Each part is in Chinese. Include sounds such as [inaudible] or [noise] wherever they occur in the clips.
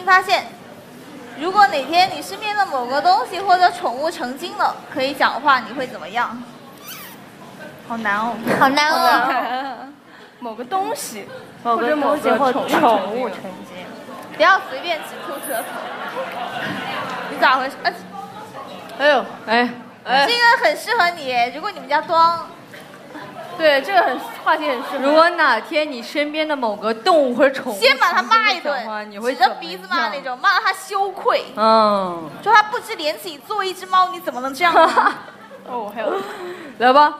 新发现：如果哪天你身边的某个东西或者宠物成精了，可以讲话，你会怎么样？好难哦，好难哦。某个东西，某个东西或宠物成精，不要随便只吐舌头。你咋回事？哎呦，哎哎，这个很适合你。如果你们家装，对，这个很话题很适合。如果哪天你身边的某个动物或者宠物，先把它骂一顿，指着鼻子骂那种，骂到它羞愧。嗯，说它不知廉耻，作为一只猫，你怎么能这样？[laughs] 哦，还有，来吧，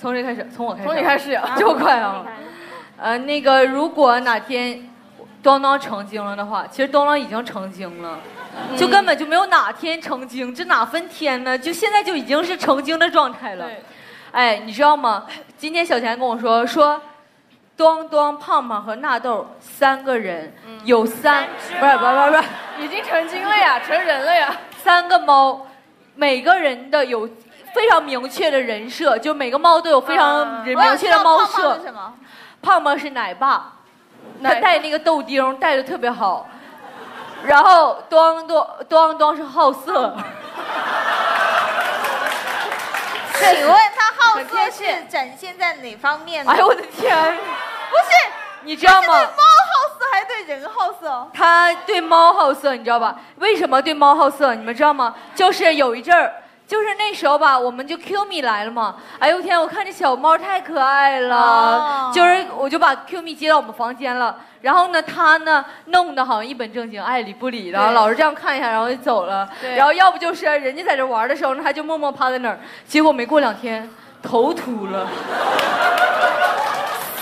从谁开始？从我开始。从你开始，[laughs] 这么快啊？[laughs] 呃，那个，如果哪天，东东成精了的话，其实东东已经成精了。就根本就没有哪天成精，这哪分天呢？就现在就已经是成精的状态了。哎，你知道吗？今天小钱跟我说说，端端、胖胖和纳豆三个人有三，不是不是不是不是，已经成精了呀，成人了呀。三个猫，每个人的有非常明确的人设，就每个猫都有非常明确的猫设。胖胖是奶爸，他带那个豆丁带的特别好。然后端端端端是好色，请问他好色是展现在哪方面呢？哎呦我的天，不是，你知道吗？对猫好色还是对人好色？他对猫好色，你知道吧？为什么对猫好色？你们知道吗？就是有一阵儿。就是那时候吧，我们就 Q 米来了嘛。哎呦天，我看这小猫太可爱了，就是我就把 Q 米接到我们房间了。然后呢，他呢弄得好像一本正经，爱理不理的，老是这样看一下，然后就走了。然后要不就是人家在这玩的时候呢，他就默默趴在那儿。结果没过两天，头秃了。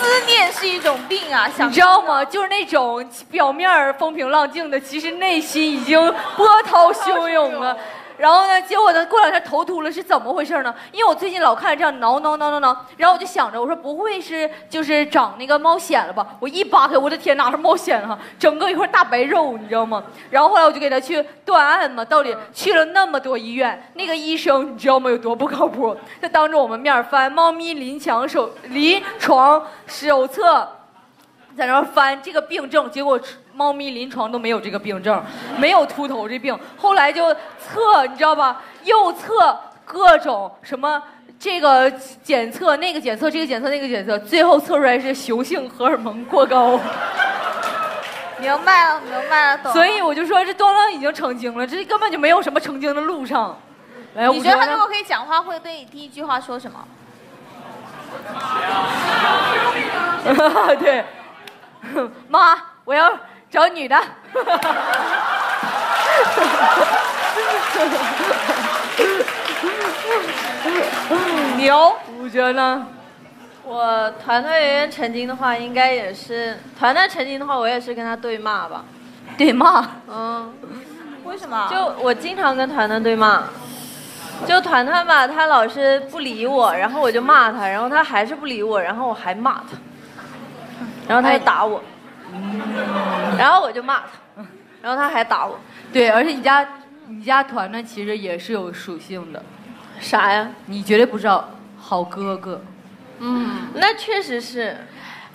思念是一种病啊，你知道吗？就是那种表面风平浪静的，其实内心已经波涛汹涌了。然后呢？结果呢？过两天头秃了，是怎么回事呢？因为我最近老看着这样挠挠挠挠挠，然后我就想着，我说不会是就是长那个猫癣了吧？我一扒开，我的天，哪是猫癣啊？整个一块大白肉，你知道吗？然后后来我就给他去断案嘛，到底去了那么多医院，那个医生你知道吗？有多不靠谱？他当着我们面翻《猫咪临床手临床手册》，在那翻这个病症，结果。猫咪临床都没有这个病症，没有秃头这病。后来就测，你知道吧？又测各种什么这个检测、那个检测、这个检测、那个检测，最后测出来是雄性荷尔蒙过高。明白了，明白了，懂。所以我就说，这端端已经成精了，这根本就没有什么成精的路上。来，你觉得他如果可以讲话，会对你第一句话说什么？[laughs] 对，[laughs] 妈，我要。找女的，[laughs] 牛，五哲呢？我团团圆圆成精的话，应该也是团团成精的话，我也是跟他对骂吧。对骂？嗯。为什么？就我经常跟团团对骂，就团团吧，他老是不理我，然后我就骂他，然后他还是不理我，然后我还骂他，然后他就打我。然后我就骂他，然后他还打我。对，而且你家你家团团其实也是有属性的，啥呀？你绝对不知道，好哥哥。嗯，那确实是。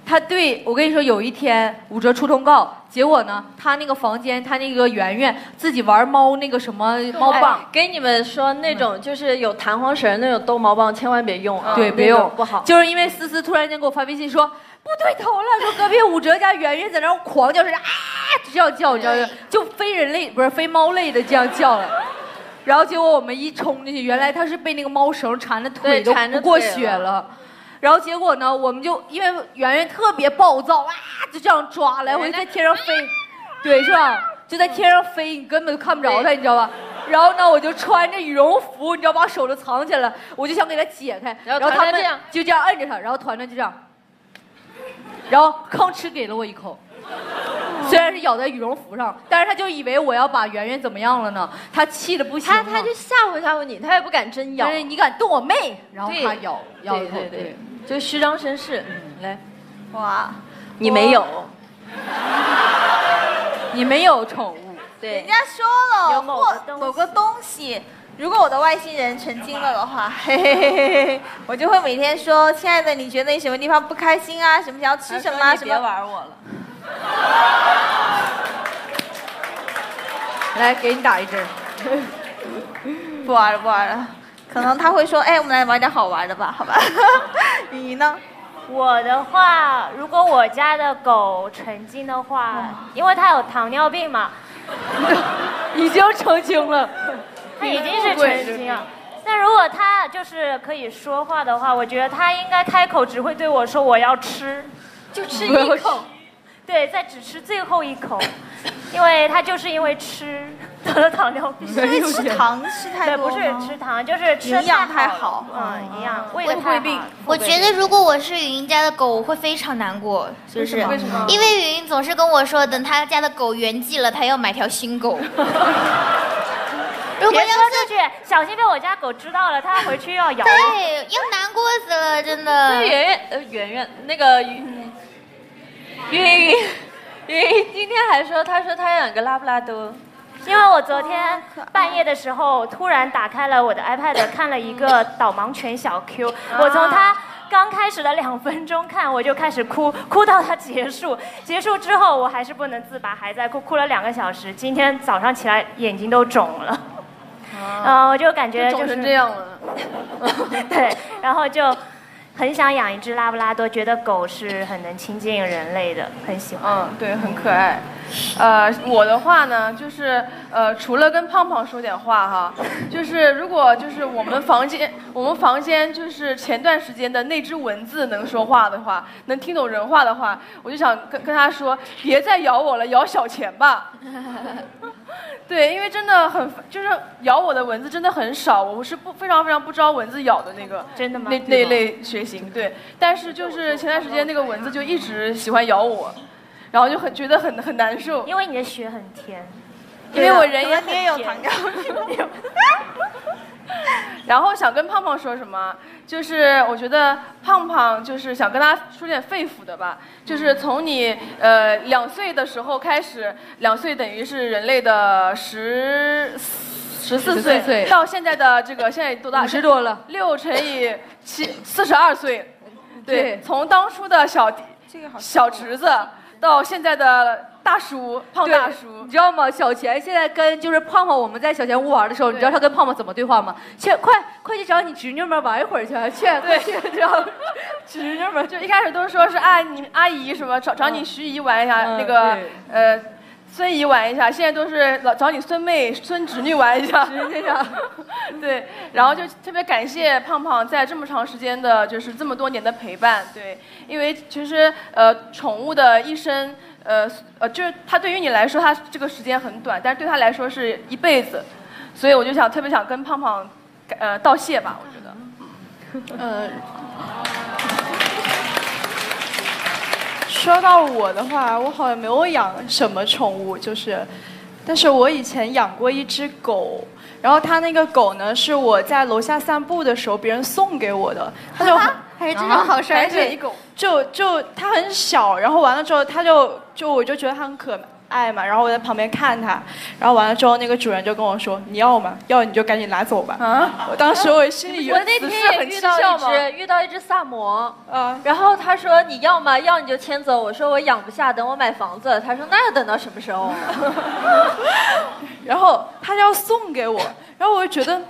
他对我跟你说，有一天五折出通告，结果呢，他那个房间，他那个圆圆自己玩猫那个什么猫棒。给你们说，那种就是有弹簧绳那种逗猫棒，千万别用啊！对，别用，不好。就是因为思思突然间给我发微信说。不对头了，说隔壁五折家圆圆在那狂叫，是啊，这样叫，你知道吗？就非人类不是非猫类的这样叫了。然后结果我们一冲进去，原来他是被那个猫绳缠的腿都不过血了。然后结果呢，我们就因为圆圆特别暴躁啊，就这样抓，来回在天上飞，[laughs] 对，是吧？就在天上飞，你根本就看不着它，你知道吧？然后呢，我就穿着羽绒服，你知道，把手都藏起来了，我就想给它解开。然后他们就这样摁着它，然后团团就这样。然后吭哧给了我一口，虽然是咬在羽绒服上，但是他就以为我要把圆圆怎么样了呢？他气的不行。他他就吓唬吓唬你，他也不敢真咬。你敢动我妹？然后他咬咬一口，对对，就虚张声势。嗯，来，哇，你没有，你没有宠物。[laughs] 对，人家说了，或某个东西。如果我的外星人成精了的话，[laughs] 嘿嘿嘿嘿嘿，我就会每天说：“亲爱的，你觉得你什么地方不开心啊？什么想要吃什么啊？什么？”别玩我了。[laughs] 来给你打一针。不玩了，不玩了。可能他会说，哎，我们来玩点好玩的吧，好吧？你呢？我的话，如果我家的狗成精的话，因为它有糖尿病嘛，[laughs] 已经成精了，[laughs] 它已经是成精了。那如果它就是可以说话的话，我觉得它应该开口只会对我说我要吃，就吃一口，对，在只吃最后一口，[laughs] 因为他就是因为吃 [laughs] 得了糖尿病。因为吃糖吃太对，多不是吃糖，就是吃营养太太好。嗯，营养胃的太好了。我觉得如果我是云云家的狗，我会非常难过，就是？为什么？因为云云总是跟我说，等他家的狗圆寂了，他要买条新狗。[laughs] 如果别要说出去，小心被我家狗知道了，它回去要咬。对，要难过死了，真的。那圆圆呃圆圆那个云云云云今天还说，他说他养个拉布拉多，因为我昨天半夜的时候突然打开了我的 iPad，看了一个导盲犬小 Q，我从它刚开始的两分钟看，我就开始哭，哭到它结束。结束之后我还是不能自拔，还在哭，哭了两个小时。今天早上起来眼睛都肿了，嗯、我就感觉就是这样了。[laughs] 对，然后就很想养一只拉布拉多，觉得狗是很能亲近人类的，很喜欢。嗯，对，很可爱。呃，我的话呢，就是呃，除了跟胖胖说点话哈，就是如果就是我们房间，我们房间就是前段时间的那只蚊子能说话的话，能听懂人话的话，我就想跟跟他说，别再咬我了，咬小钱吧。[laughs] [laughs] 对，因为真的很，就是咬我的蚊子真的很少，我是不非常非常不招蚊子咬的那个，[laughs] 真的吗那那类血型，对。但是就是前段时间那个蚊子就一直喜欢咬我，然后就很觉得很很难受，因为你的血很甜。因为我人也有很糖甜尿病。[laughs] [laughs] 然后想跟胖胖说什么？就是我觉得胖胖就是想跟他说点肺腑的吧。就是从你呃两岁的时候开始，两岁等于是人类的十十四岁，岁到现在的这个现在多大？五十多了，六乘以七，四十二岁。对对，从当初的小弟这个好小侄子到现在的大叔胖大叔你。知道吗？小钱现在跟就是胖胖，我们在小钱屋玩的时候，你知道他跟胖胖怎么对话吗？去，快快去找你侄女们玩一会儿去，去，快去找侄女们。就一开始都说是啊，你阿姨什么找找你徐姨玩一下，嗯那个对呃孙姨玩一下，现在都是老找你孙妹、孙侄女玩一下。[laughs] 对，然后就特别感谢胖胖在这么长时间的，就是这么多年的陪伴。对，因为其实呃，宠物的一生，呃呃，就是它对于你来说，它这个时间很短，但是对他来说是一辈子，所以我就想特别想跟胖胖呃道谢吧，我觉得。呃，说到我的话，我好像没有养什么宠物，就是，但是我以前养过一只狗，然后它那个狗呢是我在楼下散步的时候别人送给我的，它就很 [laughs] 还是这种好事儿。白水狗，就就它很小，然后完了之后，它就就我就觉得它很可爱嘛，然后我在旁边看它，然后完了之后，那个主人就跟我说：“你要吗？要你就赶紧拿走吧。”啊，我当时我心里有我那天也遇到一只遇到一只萨摩，啊，然后他说你要吗？要你就牵走。我说我养不下，等我买房子。他说那要等到什么时候？[laughs] 然后他就要送给我，然后我就觉得。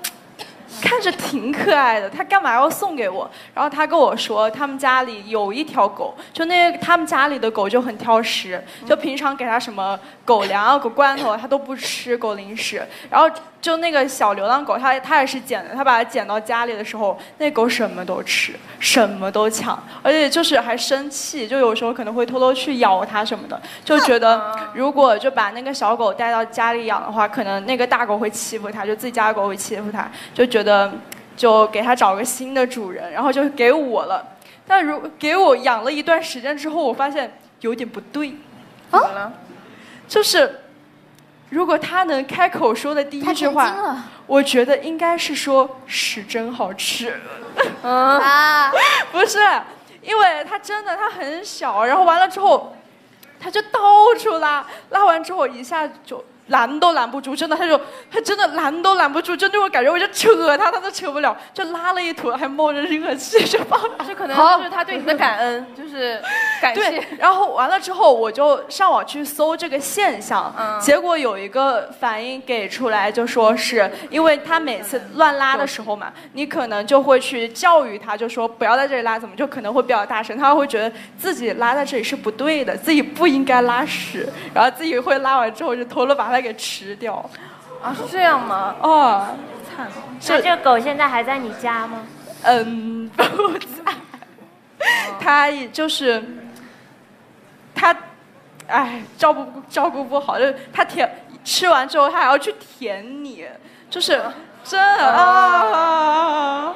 看着挺可爱的，他干嘛要送给我？然后他跟我说，他们家里有一条狗，就那他们家里的狗就很挑食，就平常给他什么狗粮啊、狗罐头，他都不吃狗零食。然后就那个小流浪狗，它它也是捡的，它把它捡到家里的时候，那狗什么都吃，什么都抢，而且就是还生气，就有时候可能会偷偷去咬它什么的，就觉得如果就把那个小狗带到家里养的话，可能那个大狗会欺负它，就自己家的狗会欺负它，就觉得就给它找个新的主人，然后就给我了。但如给我养了一段时间之后，我发现有点不对，怎么了？就是如果他能开口说的第一句话，我觉得应该是说屎真好吃。[laughs] 啊！[laughs] 不是，因为他真的他很小，然后完了之后，他就到处拉，拉完之后一下就拦都拦不住，真的，他就他真的拦都拦不住，就那种感觉，我就扯他，他都扯不了，就拉了一坨，还冒着热气就跑了。这可能就是他对你的感恩，就是 [laughs] 感谢对。，然后完了之后，我就上网去搜这个现象，嗯结果有一个反应给出来，就说是因为他每次乱拉的时候嘛，你可能就会去教育他，就说不要在这里拉，怎么就可能会比较大声，他会觉得自己拉在这里是不对的，自己不应该拉屎，然后自己会拉完之后就偷偷把它给吃掉。啊，是这样吗？哦，那这个狗现在还在你家吗？嗯，[laughs] 不在，他也就是他，哎，照顾照顾不好，就是他舔吃完之后，他还要去舔你，就是真的啊！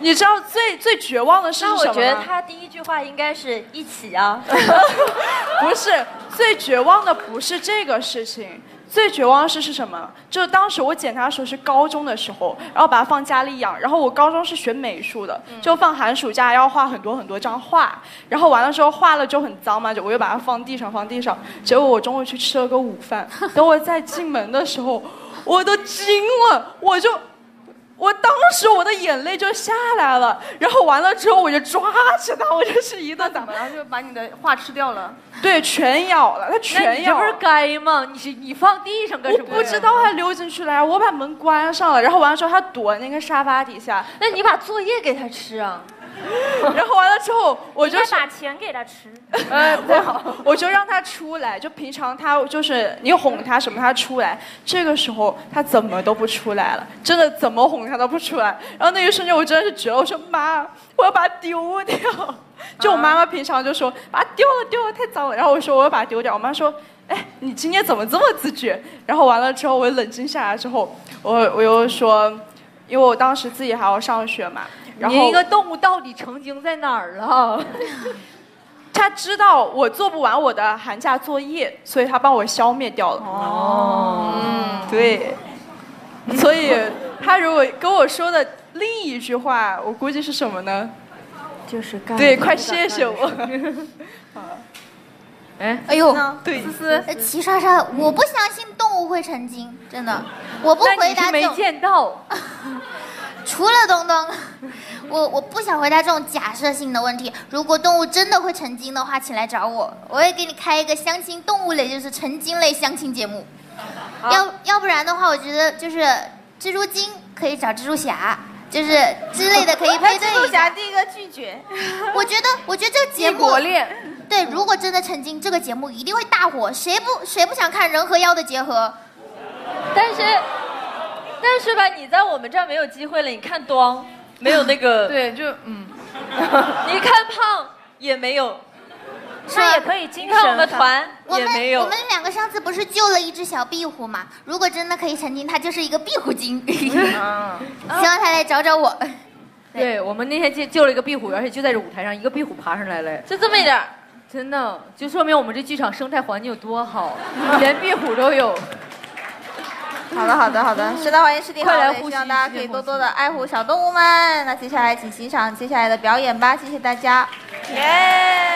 你知道最最绝望的是什么？那我觉得他第一句话应该是一起啊。[laughs] 不是最绝望的，不是这个事情。最绝望的事是什么？就是当时我检查的时候是高中的时候，然后把它放家里养。然后我高中是学美术的，就放寒暑假要画很多很多张画。然后完了之后画了就很脏嘛，就我又把它放地上放地上。结果我中午去吃了个午饭，等我再进门的时候，我都惊了，我就。我当时我的眼泪就下来了，然后完了之后我就抓起它，我就是一顿打，然后就把你的话吃掉了。对，全咬了，它全咬了。不是该吗？你你放地上干什么？我不知道它溜进去了呀，我把门关上了，然后完了之后它躲那个沙发底下，那你把作业给它吃啊。[laughs] 然后完了之后我就是把钱给他吃。呃不好，我就让他出来，就平常他就是你哄他什么他出来，这个时候他怎么都不出来了，真的怎么哄他都不出来，然后那一瞬间我真的是绝了，我说妈，我要把它丢掉。就我妈妈平常就说把它丢了丢了太脏了，然后我说我要把它丢掉，我妈说哎你今天怎么这么自觉？然后完了之后我冷静下来之后，我我又说，因为我当时自己还要上学嘛，然后你一个动物到底成精在哪儿了？[laughs] 他知道我做不完我的寒假作业，所以他帮我消灭掉了。哦，嗯，对。所以他如果跟我说的另一句话，我估计是什么呢？就是干。对，快谢谢我。[laughs] 哎，哎呦，对，思思，呃齐莎莎，我不相信动物会成精，真的，我不那回你是没答这种。见到。[laughs] 除了东东，[laughs] 我我不想回答这种假设性的问题。如果动物真的会成精的话，请来找我，我会给你开一个相亲动物类，就是成精类相亲节目。要要不然的话，我觉得就是蜘蛛精可以找蜘蛛侠，就是之类的可以配对 [laughs] 蜘蛛。侠第一个拒绝。[laughs] 我觉得，我觉得这个节目，对，如果真的成精，这个节目一定会大火。谁不谁不想看人和妖的结合？但是，但是吧，你在我们这儿没有机会了。你看端，[laughs] 没有那个；[laughs] 对，就嗯，[laughs] 你看胖也没有。那也可以精你看我们神团我们也没有我们。两个上次不是救了一只小壁虎嘛？如果真的可以成精，它就是一个壁虎精。希啊，望它来找找我。对我们那天救救了一个壁虎，而且就在这舞台上，一个壁虎爬上来了，就这么一点儿。真的就说明我们这剧场生态环境有多好，连壁虎都有。[laughs] 好的，好的，好的，深的欢迎师弟好希望大家可以多多的爱护小动物们。那接下来请欣赏接下来的表演吧，谢谢大家。耶！